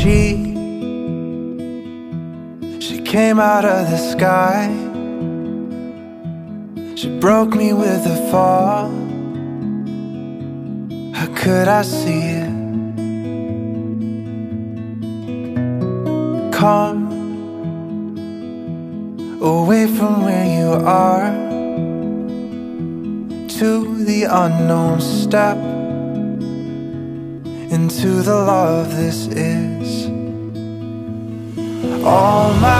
She, she came out of the sky. She broke me with a fall. How could I see it? Come away from where you are to the unknown step into the love this is. All my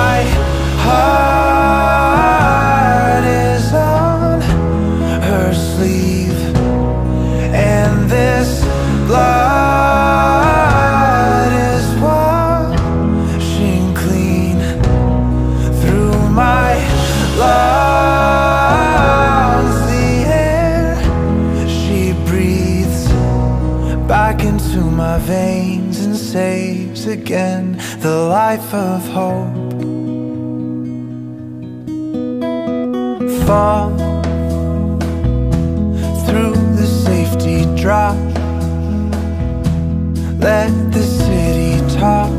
again the life of hope. Fall through the safety drop. Let the city talk.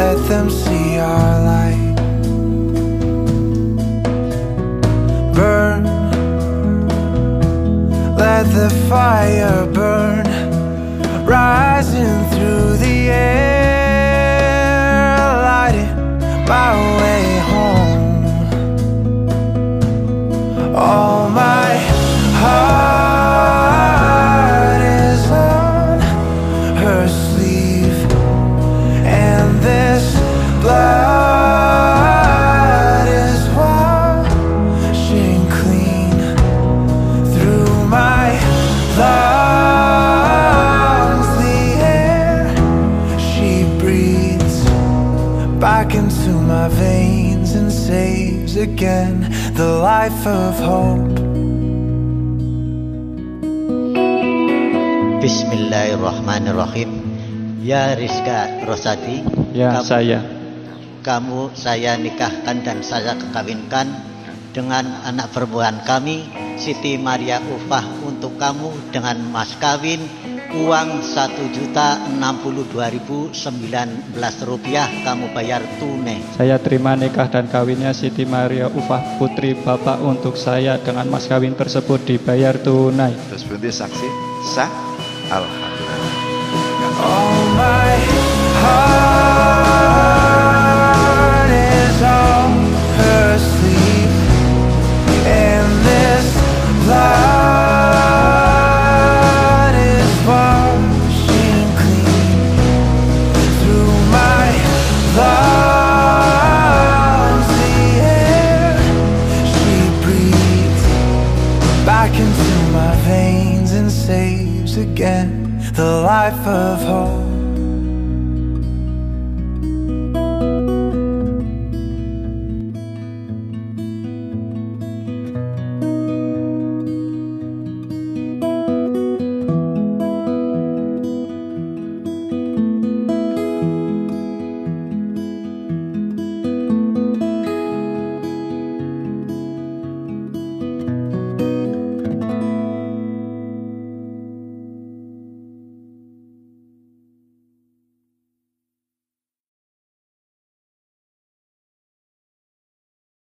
Let them see our light. Burn let the fire burn, rising back into my veins and saves again the life of hope. Bismillahirrahmanirrahim. Ya Rizka Rosadi, Ya, kamu, saya. kamu saya nikahkan dan saya kekawinkan dengan anak perempuan kami, Siti Maria Ufah untuk kamu dengan mas kawin uang satu juta enam puluh dua ribu sembilan belas rupiah kamu bayar tunai. Saya terima nikah dan kawinnya Siti Maria Ufah putri Bapak untuk saya dengan mas kawin tersebut dibayar tunai. Terus berhenti saksi sah. Alhamdulillah. All my heart again the life of hope.